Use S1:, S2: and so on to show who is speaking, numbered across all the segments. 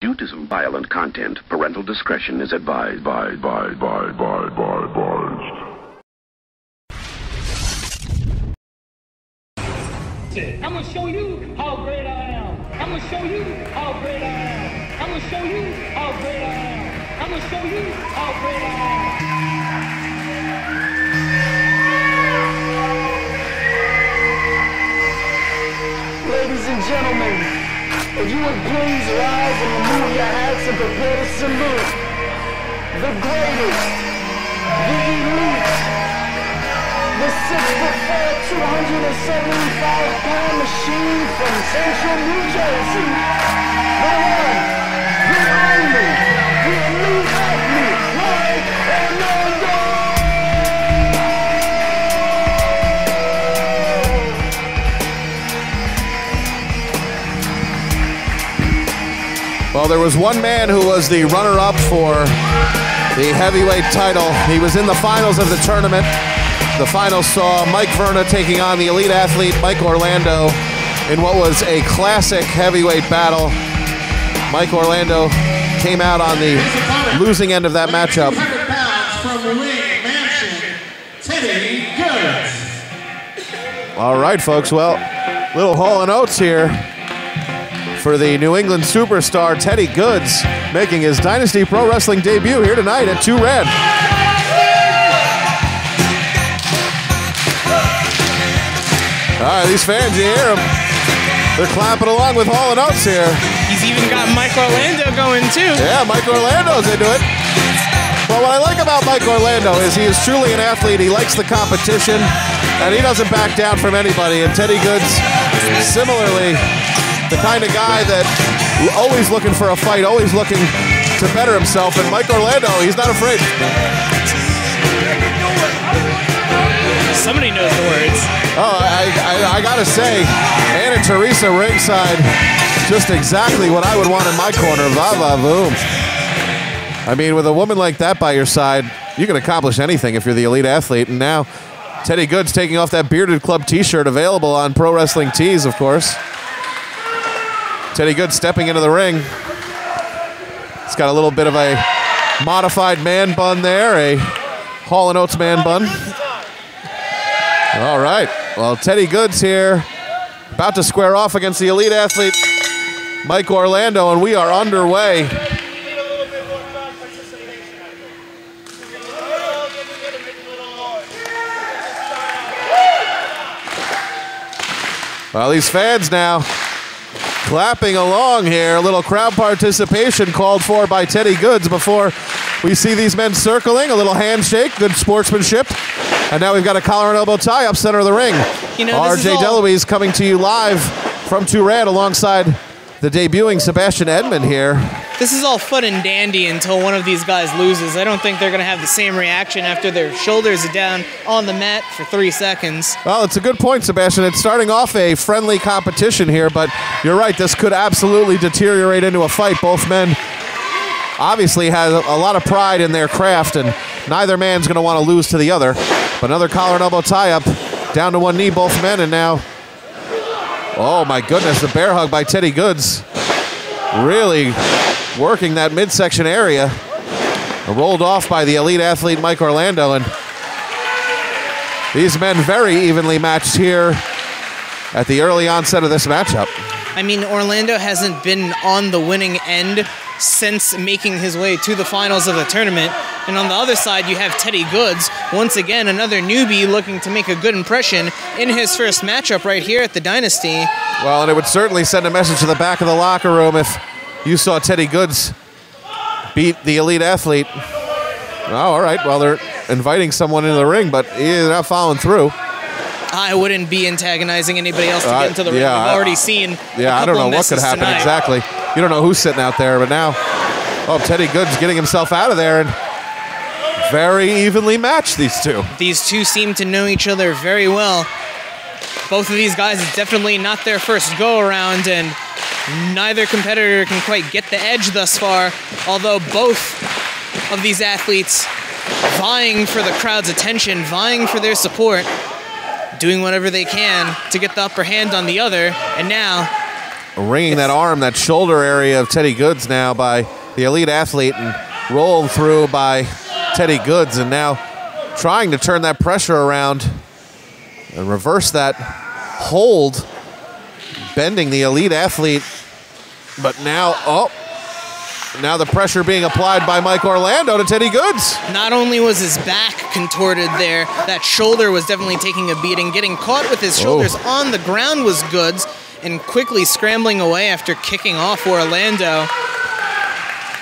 S1: Due to some violent content, parental discretion is advised. By, by, by, by, by, by.
S2: I'm gonna show you how great I am. I'm gonna show you how great I am. I'm gonna show you how great I am. I'm gonna show you how great I am.
S3: Ladies and gentlemen, if you would please rise and remove your hats and prepare to salute the greatest, the elite, the six foot four, 275 pound machine from Central New Jersey. The one, the only, the elite
S4: Well, there was one man who was the runner up for the heavyweight title. He was in the finals of the tournament. The finals saw Mike Verna taking on the elite athlete Mike Orlando in what was a classic heavyweight battle. Mike Orlando came out on the losing end of that matchup.
S5: 100 pounds from Wing Mansion, Teddy Goodz.
S4: All right, folks. Well, little Hall and Oates here for the New England superstar Teddy Goodz, making his Dynasty Pro Wrestling debut here tonight at Too Rad. All right, these fans, you hear them. They're clapping along with Hall and Oates here.
S6: He's even got Mike Orlando going too.
S4: Yeah, Mike Orlando's into it. Well, what I like about Mike Orlando is he is truly an athlete. He likes the competition, and he doesn't back down from anybody. And Teddy Goodz, similarly, the kind of guy that always looking for a fight, always looking to better himself. And Mike Orlando, he's not afraid.
S6: Somebody knows the words.
S4: Oh, I, I, I gotta say, Anna Teresa ringside, just exactly what I would want in my corner. Va va voom. I mean, with a woman like that by your side, you can accomplish anything if you're the elite athlete. And now, Teddy Goodz taking off that Bearded Club T-shirt, available on Pro Wrestling Tees, of course. Teddy Good stepping into the ring. It's got a little bit of a modified man bun there, a Hall and Oates man bun. All right. Well, Teddy Goodz here, about to square off against the elite athlete Mike Orlando, and we are underway. Well, these fans now clapping along here. A little crowd participation called for by Teddy Goodz before we see these men circling. A little handshake, good sportsmanship. And now we've got a collar and elbow tie up center of the ring.
S6: You know, is
S4: RJ Deloise coming to you live from Two alongside the debuting Sebastian Edmond here.
S6: This is all fun and dandy until one of these guys loses. I don't think they're going to have the same reaction after their shoulders are down on the mat for three seconds.
S4: Well, it's a good point, Sebastian. It's starting off a friendly competition here, but you're right. This could absolutely deteriorate into a fight. Both men obviously have a lot of pride in their craft, and neither man's going to want to lose to the other. But another collar and elbow tie up, down to one knee, both men, and now, oh my goodness, the bear hug by Teddy Goodz, really working that midsection area. Rolled off by the elite athlete Mike Orlando, and these men very evenly matched here at the early onset of this matchup.
S6: I mean, Orlando hasn't been on the winning end since making his way to the finals of the tournament. And on the other side, you have Teddy Goodz, once again, another newbie looking to make a good impression in his first matchup right here at the Dynasty.
S4: Well, and it would certainly send a message to the back of the locker room if you saw Teddy Goodz beat the elite athlete. Oh, all right. Well, they're inviting someone into the ring, but he's not following through.
S6: I wouldn't be antagonizing anybody else to
S4: Uh,
S6: get into the ring.
S4: yeah,
S6: We've already seen.
S4: Yeah, I don't know what could happen
S6: tonight.
S4: exactly. You don't know who's sitting out there, but now, oh, Teddy Goodz getting himself out of there and very evenly matched these two.
S6: These two seem to know each other very well. Both of these guys is definitely not their first go around, and neither competitor can quite get the edge thus far. Although both of these athletes vying for the crowd's attention, vying for their support, doing whatever they can to get the upper hand on the other. And now
S4: ringing that arm, that shoulder area of Teddy Goodz now by the elite athlete and rolled through by Teddy Goodz and now trying to turn that pressure around and reverse that hold, bending the elite athlete. But now, oh, now the pressure being applied by Mike Orlando to Teddy Goodz.
S6: Not only was his back contorted there, that shoulder was definitely taking a beating. Getting caught with his oh. shoulders on the ground was Goodz, and quickly scrambling away after kicking off Orlando.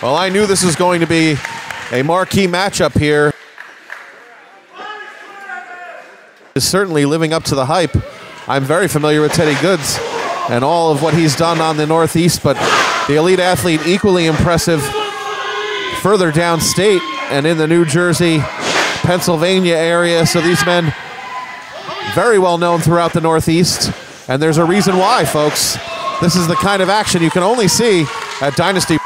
S4: Well, I knew this was going to be a marquee matchup here. Is certainly living up to the hype. I'm very familiar with Teddy Goodz and all of what he's done on the Northeast, but the elite athlete equally impressive further downstate and in the New Jersey, Pennsylvania area. So these men very well known throughout the Northeast, and there's a reason why, folks. This is the kind of action you can only see at Dynasty.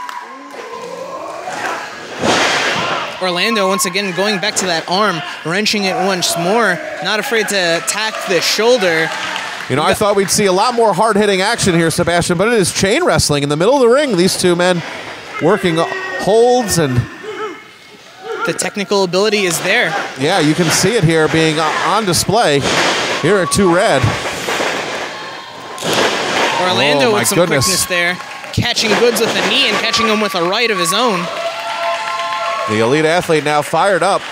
S6: Orlando once again going back to that arm, wrenching it once more, not afraid to attack the shoulder.
S4: You know, I thought we'd see a lot more hard hitting action here, Sebastian, but it is chain wrestling in the middle of the ring. These two men working holds and
S6: The technical ability is there.
S4: yeah, you can see it here being on display here at Too Rad.
S6: Orlando
S4: Oh, my
S6: with some
S4: goodness.
S6: quickness there, catching Goodz with a knee and catching him with a right of his own.
S4: The elite athlete now fired up.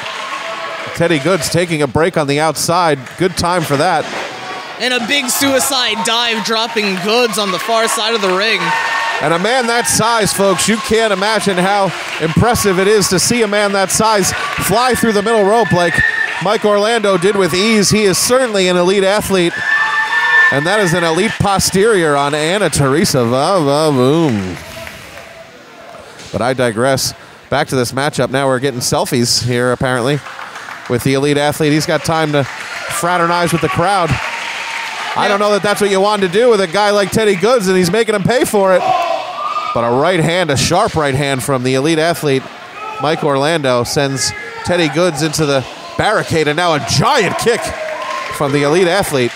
S4: Teddy Goodz taking a break on the outside. Good time for that.
S6: And a big suicide dive dropping Goodz on the far side of the ring.
S4: And a man that size, folks, you can't imagine how impressive it is to see a man that size fly through the middle rope like Mike Orlando did with ease. He is certainly an elite athlete. And that is an elite posterior on Anna Teresa Vavavoom. But I digress. Back to this matchup. Now we're getting selfies here, apparently, with the elite athlete. He's got time to fraternize with the crowd. I don't know that that's what you wanted to do with a guy like Teddy Goodz, and he's making him pay for it. But a right hand, a sharp right hand from the elite athlete, Mike Orlando, sends Teddy Goodz into the barricade, and now a giant kick from the elite athlete.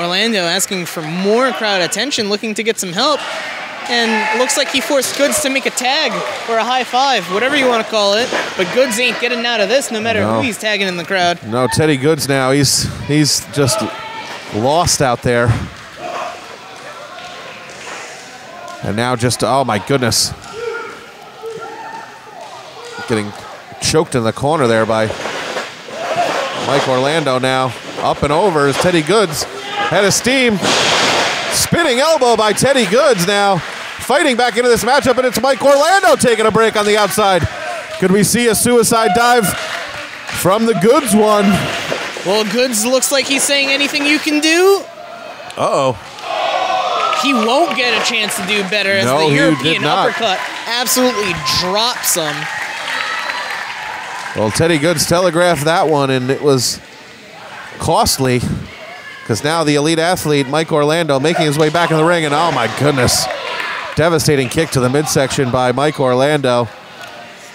S6: Orlando asking for more crowd attention, looking to get some help. And looks like he forced Goodz to make a tag or a high five, whatever you want to call it. But Goodz ain't getting out of this no matter
S4: No.
S6: who he's tagging in the crowd.
S4: No, Teddy Goodz now, he's he's just lost out there. And now just, oh my goodness. Getting choked in the corner there by Mike Orlando now. Up and over is Teddy Goodz. Head of steam. Spinning elbow by Teddy Goodz now. Fighting back into this matchup, and it's Mike Orlando taking a break on the outside. Could we see a suicide dive from the Goodz one?
S6: Well, Goodz looks like he's saying anything you can do.
S4: Uh-oh.
S6: He won't get a chance to do better as
S4: No,
S6: the European uppercut absolutely drops him.
S4: Well, Teddy Goodz telegraphed that one, and it was costly because now the elite athlete, Mike Orlando, making his way back in the ring, and oh my goodness. Devastating kick to the midsection by Mike Orlando.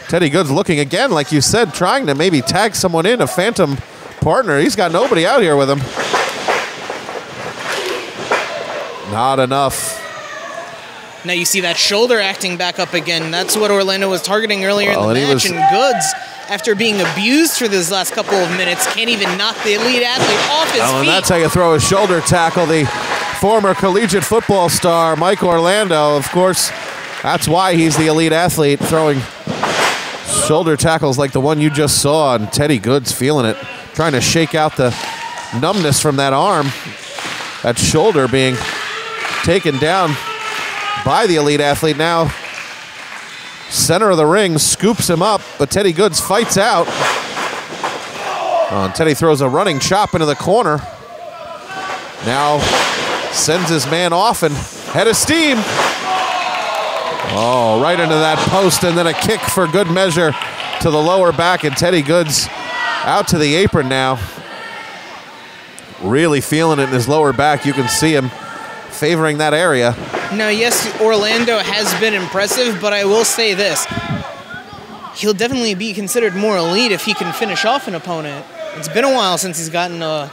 S4: Teddy Goodz looking again, like you said, trying to maybe tag someone in, a phantom partner. He's got nobody out here with him. Not enough.
S6: Now you see that shoulder acting back up again. That's what Orlando was targeting earlier
S4: Well,
S6: in the
S4: he
S6: match. And Goodz, after being abused for this last couple of minutes, can't even knock the elite athlete off his
S4: Oh, and that's how you throw a shoulder tackle. The former collegiate football star, Mike Orlando, of course, that's why he's the elite athlete, throwing shoulder tackles like the one you just saw. And Teddy Goodz feeling it, trying to shake out the numbness from that arm, that shoulder being taken down by the elite athlete. Now, center of the ring, scoops him up, but Teddy Goodz fights out. Oh, Teddy throws a running chop into the corner. Now sends his man off and head of steam. Oh, right into that post, and then a kick for good measure to the lower back, and Teddy Goodz out to the apron now. Really feeling it in his lower back. You can see him favoring that area.
S6: Now, yes, Orlando has been impressive, but I will say this. He'll definitely be considered more elite if he can finish off an opponent. It's been a while since he's gotten a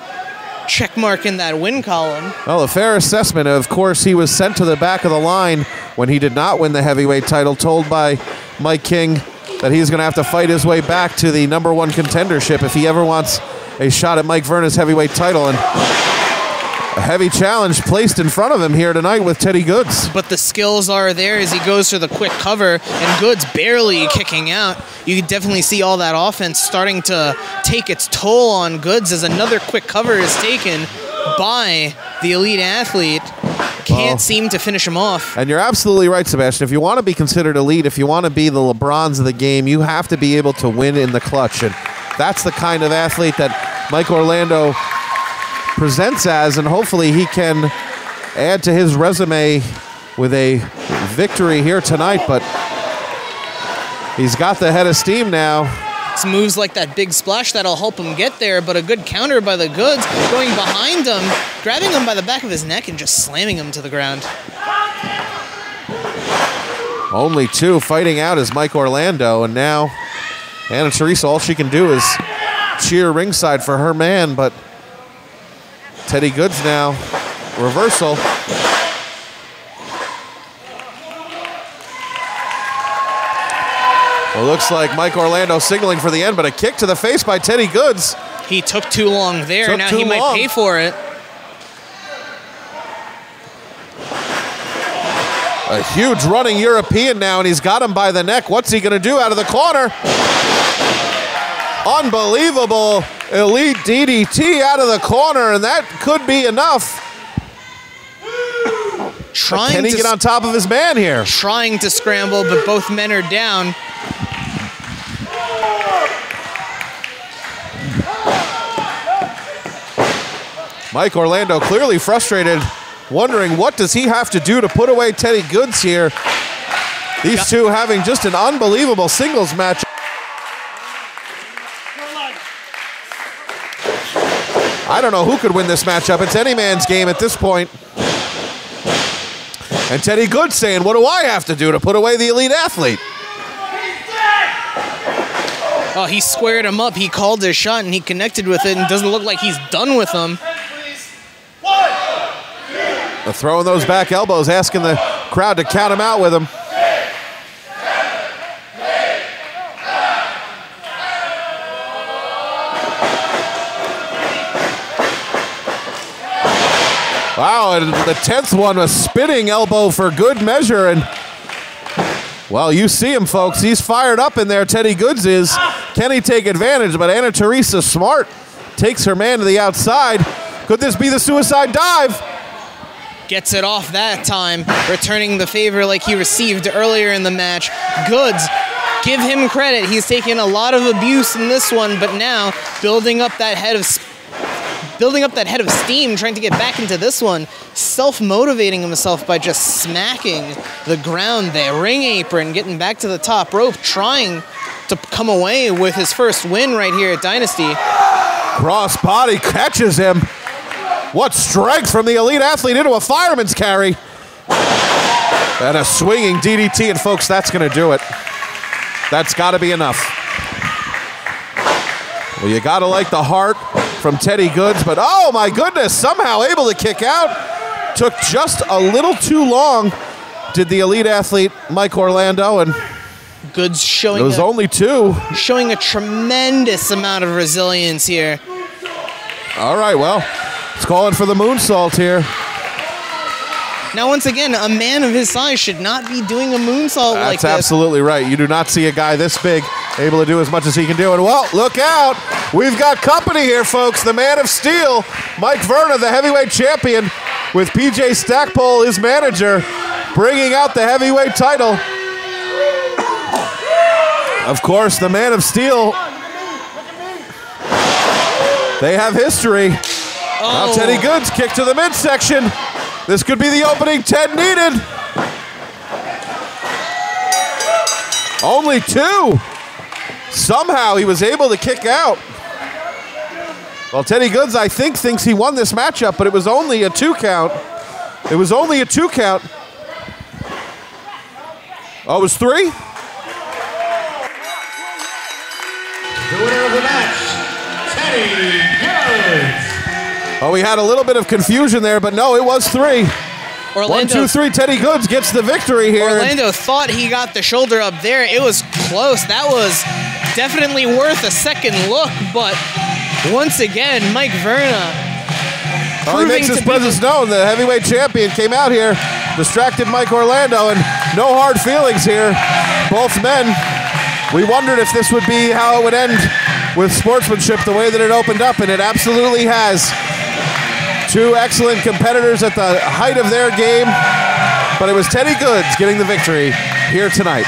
S6: check mark in that win column.
S4: Well, a fair assessment. Of course, he was sent to the back of the line when he did not win the heavyweight title, told by Mike King that he's going to have to fight his way back to the number one contendership if he ever wants a shot at Mike Verna's heavyweight title. And a heavy challenge placed in front of him here tonight with Teddy Goodz.
S6: But the skills are there as he goes for the quick cover, and Goodz barely kicking out. You can definitely see all that offense starting to take its toll on Goodz as another quick cover is taken by the elite athlete. Can't
S4: Well-
S6: seem to finish him off.
S4: And you're absolutely right, Sebastian. If you want to be considered elite, if you want to be the LeBrons of the game, you have to be able to win in the clutch. And that's the kind of athlete that Mike Orlando presents as, and hopefully he can add to his resume with a victory here tonight. But he's got the head of steam now.
S6: It's moves like that big splash that'll help him get there, but a good counter by the Goodz, going behind him, grabbing him by the back of his neck and just slamming him to the ground.
S4: Only two fighting out is Mike Orlando, and now Anna Teresa, all she can do is cheer ringside for her man, but Teddy Goodz now, reversal. Well, looks like Mike Orlando signaling for the end, but a kick to the face by Teddy Goodz.
S6: He took too long there.
S4: Took
S6: now he might
S4: long.
S6: pay for it.
S4: A huge running European now, and he's got him by the neck. What's he going to do out of the corner? Unbelievable elite DDT out of the corner, and that could be enough.
S6: Trying
S4: Can he
S6: to
S4: get on top of his man here?
S6: trying to scramble, but both men are down.
S4: Mike Orlando clearly frustrated, wondering what does he have to do to put away Teddy Goodz here. These two having just an unbelievable singles match. I don't know who could win this matchup. It's any man's game at this point. And Teddy Good saying, What do I have to do to put away the elite athlete?
S6: Oh, he squared him up. He called his shot and he connected with it and doesn't look like he's done with him.
S4: Throwing those back elbows, asking the crowd to count him out with him. Wow, and the tenth one, a spinning elbow for good measure. And, well, you see him, folks. He's fired up in there, Teddy Goodz is. Can he take advantage? But Anna Teresa Smart takes her man to the outside. Could this be the suicide dive?
S6: Gets it off that time, returning the favor like he received earlier in the match. Goodz, give him credit. He's taken a lot of abuse in this one, but now building up that head of building up that head of steam, trying to get back into this one, self-motivating himself by just smacking the ground there, ring apron, getting back to the top rope, trying to come away with his first win right here at Dynasty.
S4: Cross body catches him. What strength from the elite athlete into a fireman's carry. And a swinging DDT, and folks, that's going to do it. That's got to be enough. Well, you got to like the heart from Teddy Goodz, but oh my goodness, somehow able to kick out. Took just a little too long, did the elite athlete Mike Orlando, and
S6: Goodz showing
S4: it was
S6: a-
S4: only two.
S6: showing a tremendous amount of resilience here.
S4: All right, well, it's calling for the moonsault here.
S6: Now, once again, a man of his size should not be doing a moonsault like
S4: that.
S6: That's
S4: absolutely right. You do not see a guy this big able to do as much as he can do. And well, look out. We've got company here, folks. The man of steel, Mike Verna, the heavyweight champion, with PJ Stackpole, his manager, bringing out the heavyweight title. Of course, the man of steel. They have history. Now
S6: Oh.
S4: Teddy Goodz kick to the midsection. This could be the opening Ted needed. Only two. Somehow he was able to kick out. Well, Teddy Goodz, I think, thinks he won this matchup, but it was only a two count. It was only a two count. Oh, it was three?
S5: The winner of the match, Teddy Goodz.
S4: Oh, we had a little bit of confusion there, but no, it was three. One,
S6: Orlando,
S4: two, three. Teddy Goodz gets the victory here.
S6: Orlando thought he got the shoulder up there. It was close. That was definitely worth a second look, but once again, Mike Verna
S4: Oh, he makes
S6: proving
S4: his presence known. The heavyweight champion came out here, distracted Mike Orlando, and no hard feelings here. Both men. We wondered if this would be how it would end with sportsmanship the way that it opened up, and it absolutely has. Two excellent competitors at the height of their game, but it was Teddy Goodz getting the victory here tonight.